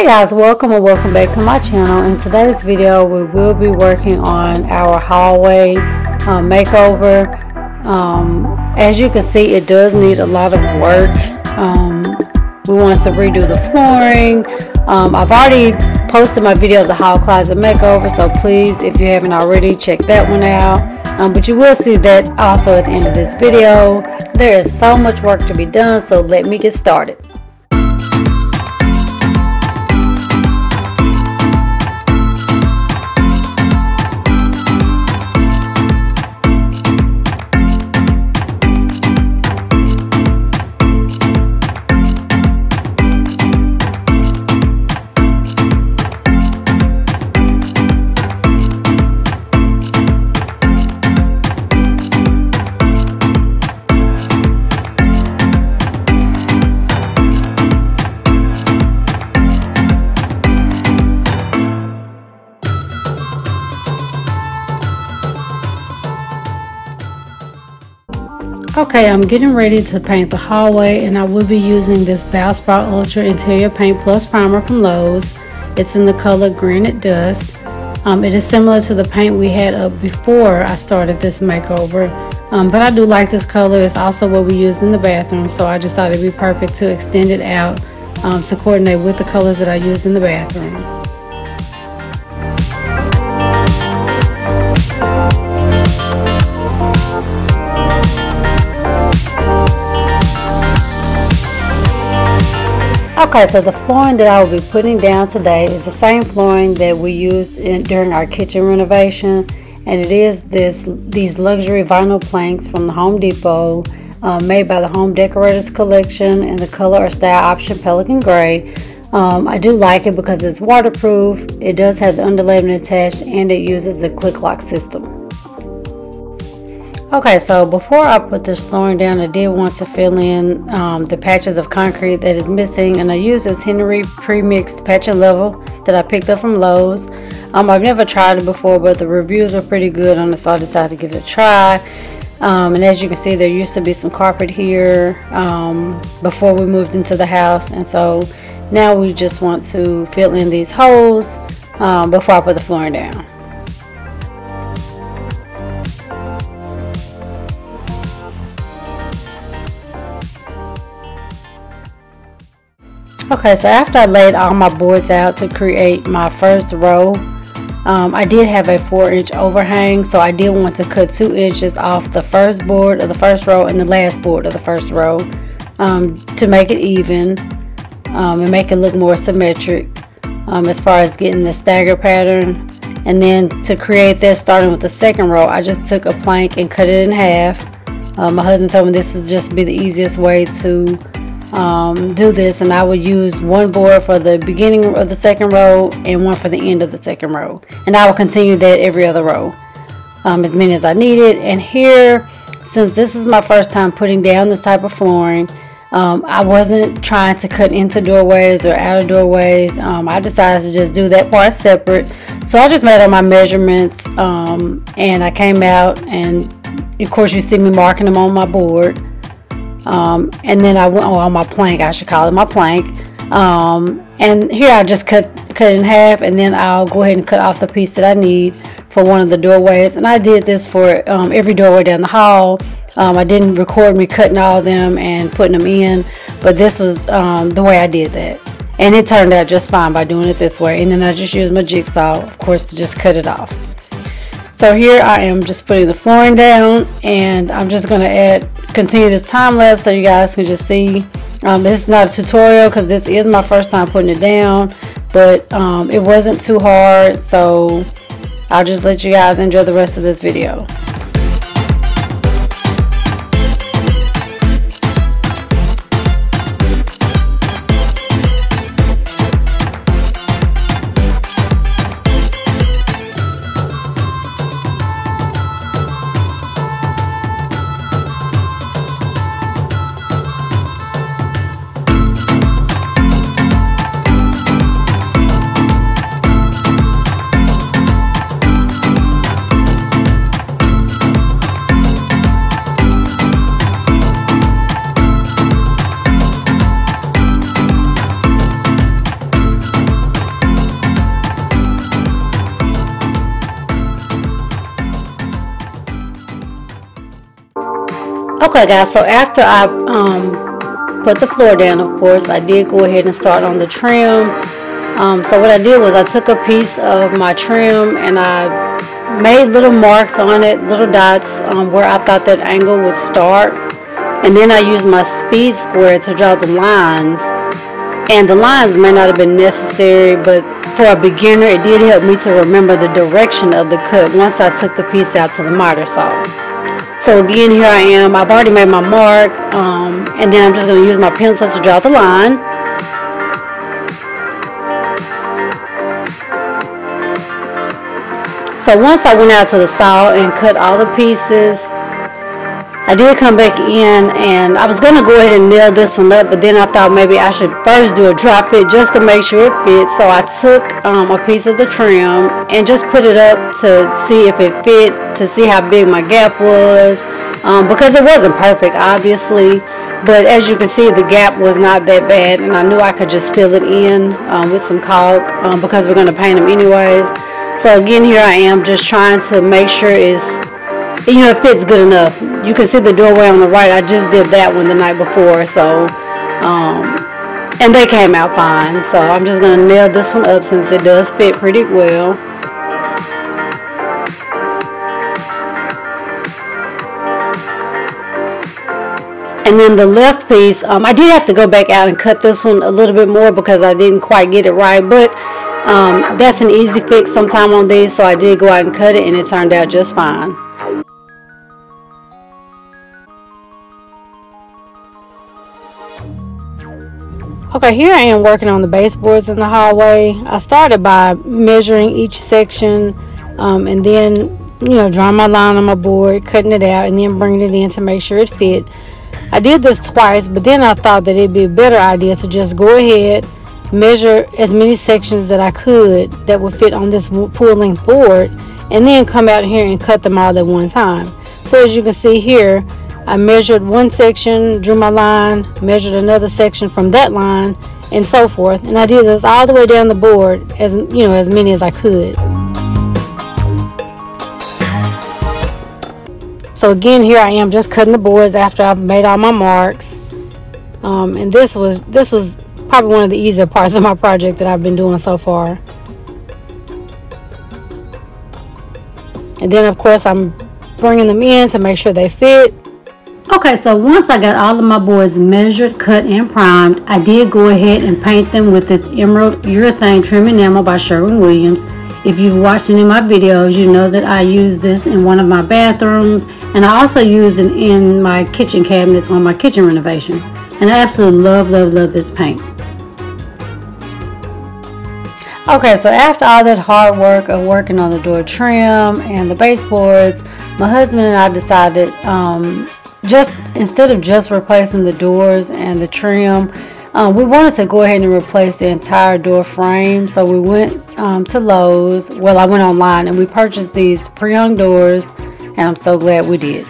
Hey guys, welcome and welcome back to my channel. In today's video, we will be working on our hallway uh, makeover. Um, as you can see, it does need a lot of work. Um, we want to redo the flooring. Um, I've already posted my video of the hall closet makeover, so please, if you haven't already, check that one out. Um, but you will see that also at the end of this video. There is so much work to be done, so let me get started. Okay, I'm getting ready to paint the hallway and I will be using this Valspar Ultra Interior Paint Plus Primer from Lowe's. It's in the color Granite Dust. Um, it is similar to the paint we had up before I started this makeover. Um, but I do like this color. It's also what we used in the bathroom, so I just thought it'd be perfect to extend it out um, to coordinate with the colors that I used in the bathroom. Okay, so the flooring that I will be putting down today is the same flooring that we used in, during our kitchen renovation. And it is this these luxury vinyl planks from the Home Depot uh, made by the Home Decorators Collection in the color or style option Pelican Gray. Um, I do like it because it's waterproof, it does have the underlayment attached, and it uses the click lock system. Okay, so before I put this flooring down, I did want to fill in um, the patches of concrete that is missing, and I use this Henry pre-mixed patch and level that I picked up from Lowe's. Um, I've never tried it before, but the reviews are pretty good on it, so I decided to give it a try. Um, and as you can see, there used to be some carpet here um, before we moved into the house, and so now we just want to fill in these holes um, before I put the flooring down. Okay, so after I laid all my boards out to create my first row, um, I did have a 4 inch overhang, so I did want to cut 2 inches off the first board of the first row and the last board of the first row um, to make it even um, and make it look more symmetric um, as far as getting the stagger pattern. And then to create this, starting with the second row, I just took a plank and cut it in half. Uh, my husband told me this would just be the easiest way to um, do this and I would use one board for the beginning of the second row and one for the end of the second row. And I will continue that every other row um, as many as I needed and here since this is my first time putting down this type of flooring um, I wasn't trying to cut into doorways or out of doorways. Um, I decided to just do that part separate. So I just made all my measurements um, and I came out and of course you see me marking them on my board um, and then I went oh, on my plank I should call it my plank. Um, and here I just cut cut in half and then I'll go ahead and cut off the piece that I need for one of the doorways. And I did this for um, every doorway down the hall. Um, I didn't record me cutting all of them and putting them in but this was um, the way I did that. And it turned out just fine by doing it this way. And then I just used my jigsaw of course to just cut it off so here I am just putting the flooring down and I'm just going to add continue this time lapse so you guys can just see. Um, this is not a tutorial because this is my first time putting it down but um, it wasn't too hard so I'll just let you guys enjoy the rest of this video. Okay guys, so after I um, put the floor down, of course, I did go ahead and start on the trim. Um, so what I did was I took a piece of my trim and I made little marks on it, little dots um, where I thought that angle would start. And then I used my speed square to draw the lines. And the lines may not have been necessary, but for a beginner, it did help me to remember the direction of the cut once I took the piece out to the miter saw. So again, here I am. I've already made my mark, um, and then I'm just going to use my pencil to draw the line. So once I went out to the saw and cut all the pieces, I did come back in and I was going to go ahead and nail this one up, but then I thought maybe I should first do a drop fit just to make sure it fits. So I took um, a piece of the trim and just put it up to see if it fit, to see how big my gap was, um, because it wasn't perfect, obviously. But as you can see, the gap was not that bad, and I knew I could just fill it in um, with some caulk um, because we're going to paint them anyways. So again, here I am just trying to make sure it's you know, it fits good enough. You can see the doorway on the right. I just did that one the night before, so, um, and they came out fine. So I'm just going to nail this one up since it does fit pretty well. And then the left piece, um, I did have to go back out and cut this one a little bit more because I didn't quite get it right. But um, that's an easy fix sometime on these. So I did go out and cut it and it turned out just fine. Okay, here I am working on the baseboards in the hallway. I started by measuring each section um, and then, you know, drawing my line on my board, cutting it out, and then bringing it in to make sure it fit. I did this twice, but then I thought that it'd be a better idea to just go ahead, measure as many sections that I could that would fit on this full length board, and then come out here and cut them all at one time. So as you can see here, I measured one section, drew my line, measured another section from that line, and so forth. And I did this all the way down the board, as you know, as many as I could. So again, here I am just cutting the boards after I've made all my marks. Um, and this was this was probably one of the easier parts of my project that I've been doing so far. And then of course I'm bringing them in to make sure they fit. Okay, so once I got all of my boards measured, cut, and primed, I did go ahead and paint them with this Emerald Urethane Trim Enamel by Sherwin-Williams. If you've watched any of my videos, you know that I use this in one of my bathrooms, and I also use it in my kitchen cabinets on my kitchen renovation. And I absolutely love, love, love this paint. Okay, so after all that hard work of working on the door trim and the baseboards, my husband and I decided um, just instead of just replacing the doors and the trim um, we wanted to go ahead and replace the entire door frame. So we went um, to Lowe's. Well I went online and we purchased these pre-hung doors and I'm so glad we did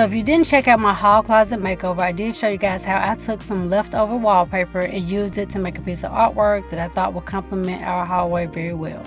so if you didn't check out my hall closet makeover, I did show you guys how I took some leftover wallpaper and used it to make a piece of artwork that I thought would complement our hallway very well.